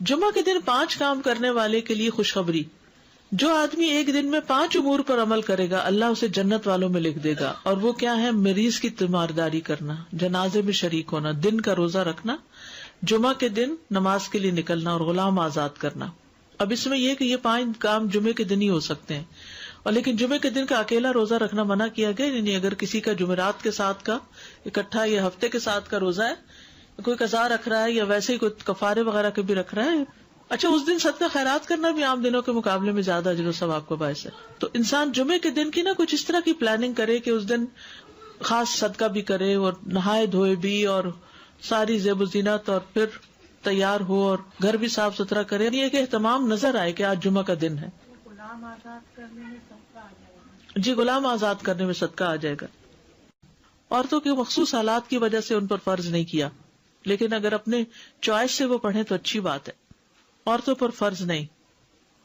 جمعہ کے دن پانچ کام کرنے والے کے لیے خوشخبری۔ جو آدمی ایک دن میں پانچ امور پر عمل کرے گا، اللہ اسے جنت والوں میں لکھ دے گا۔ اور وہ کیا ہے؟ مریض کی تیمارداری کرنا، جنازے میں شریک ہونا، دن کا روزہ رکھنا، جمعہ کے دن نماز کے لیے نکلنا اور غلام آزاد کرنا۔ اب اس میں یہ کہ یہ پانچ کام جمعے کے دن ہی ہو سکتے ہیں۔ اور لیکن جمعے کے دن کا اکیلا روزہ رکھنا منع کیا گیا یعنی اگر کسی کا جمعرات کے ساتھ کا، اکٹھا یا ہفتے کے ساتھ کا روزہ ہے کوئی قزا رکھ رہا ہے یا ویسے ہی کوئی کفارے وغیرہ کے بھی رکھ رہا ہے؟ اچھا اس دن صدقہ خیرات کرنا بھی عام دنوں کے مقابلے میں زیادہ اجر و ثواب کا باعث ہے۔ تو انسان جمعے کے دن کی نا کچھ اس طرح کی پلاننگ کرے کہ اس دن خاص صدقہ بھی کرے اور نہائے دھوئے بھی اور ساری زیب و زینت اور پھر تیار ہو اور گھر بھی صاف ستھرا کرے۔ یعنی یہ کہ اہتمام نظر آئے کہ آج جمعہ کا دن ہے۔ جی غلام آزاد کرنے میں صدقہ آ جائے گا۔ عورتوں کے مخصوص حالات کی وجہ سے ان پر فرض نہیں کیا۔ لیکن اگر اپنے چوائس سے وہ پڑھے تو اچھی بات ہے۔ عورتوں پر فرض نہیں۔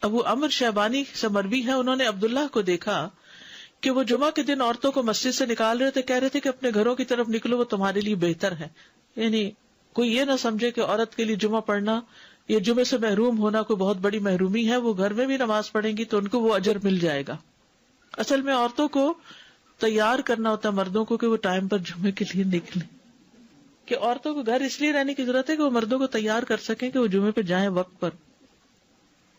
ابو امر شہبانی سے مربی ہے انہوں نے عبداللہ کو دیکھا کہ وہ جمعہ کے دن عورتوں کو مسجد سے نکال رہے تھے، کہہ رہے تھے کہ اپنے گھروں کی طرف نکلو، وہ تمہارے لیے بہتر ہے۔ یعنی کوئی یہ نہ سمجھے کہ عورت کے لیے جمعہ پڑھنا یا جمعے سے محروم ہونا کوئی بہت بڑی محرومی ہے، وہ گھر میں بھی نماز پڑھیں گی تو ان کو وہ اجر مل جائے گا۔ اصل میں عورتوں کو تیار کرنا ہوتا ہے مردوں کو کہ وہ ٹائم پر جمعے کے لیے نکلے کہ عورتوں کو گھر اس لیے رہنے کی ضرورت ہے کہ وہ مردوں کو تیار کر سکیں کہ وہ جمعے پہ جائیں وقت پر۔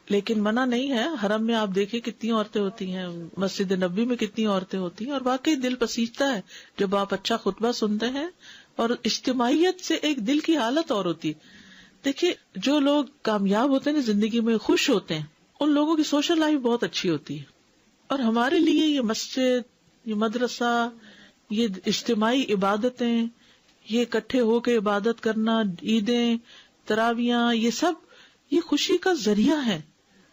لیکن منع نہیں ہے، حرم میں آپ دیکھیں کتنی عورتیں ہوتی ہیں، مسجد نبی میں کتنی عورتیں ہوتی ہیں اور واقعی دل پسیجتا ہے جب آپ اچھا خطبہ سنتے ہیں اور اجتماعیت سے ایک دل کی حالت اور ہوتی ہے۔ دیکھیے، جو لوگ کامیاب ہوتے ہیں، زندگی میں خوش ہوتے ہیں، ان لوگوں کی سوشل لائف بہت اچھی ہوتی ہے۔ اور ہمارے لیے یہ مسجد، یہ مدرسہ، یہ اجتماعی عبادتیں یہ اکٹھے ہو کے عبادت کرنا، عیدیں، تراویاں، یہ سب یہ خوشی کا ذریعہ ہے۔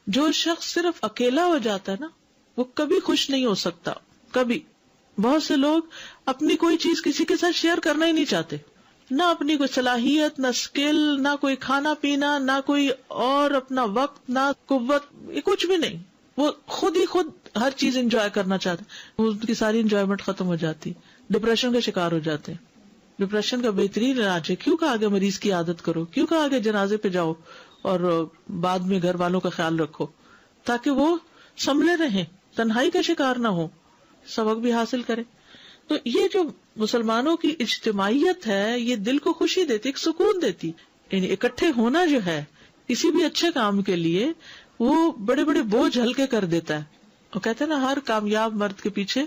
جو شخص صرف اکیلا ہو جاتا ہے نا، وہ کبھی خوش نہیں ہو سکتا۔ کبھی۔ بہت سے لوگ اپنی کوئی چیز کسی کے ساتھ شیئر کرنا ہی نہیں چاہتے۔ نہ اپنی کوئی صلاحیت، نہ اسکل نہ کوئی کھانا پینا، نہ کوئی اور اپنا وقت، نہ قوت، یہ کچھ بھی نہیں۔ وہ خود ہی خود ہر چیز انجوائے کرنا چاہتے ان کی ساری انجوائےمنٹ ختم ہو جاتی۔ ڈپریشن کا شکار ہو جاتے ہیں۔ ڈپریشن کا بہترین علاج ہے۔ کیوں کہ آگے مریض کی عادت کرو؟ کیوں کہ آگے جنازے پہ جاؤ اور بعد میں گھر والوں کا خیال رکھو؟ تاکہ وہ سنبھلے رہے تنہائی کا شکار نہ ہو سبق بھی حاصل کرے تو یہ جو مسلمانوں کی اجتماعیت ہے، یہ دل کو خوشی دیتی، ایک سکون دیتی۔ یعنی اکٹھے ہونا جو ہے، کسی بھی اچھے کام کے لیے وہ بڑے بڑے بوجھ ہلکے کر دیتا ہے۔ وہ کہتے ہیں نا، ہر کامیاب مرد کے پیچھے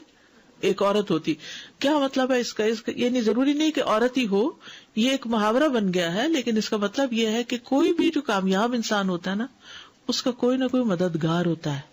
ایک عورت ہوتی۔ کیا مطلب ہے اس کا؟ اس کا یعنی ضروری نہیں کہ عورت ہی ہو، یہ ایک محاورہ بن گیا ہے، لیکن اس کا مطلب یہ ہے کہ کوئی بھی جو کامیاب انسان ہوتا ہے نا، اس کا کوئی نہ کوئی مددگار ہوتا ہے۔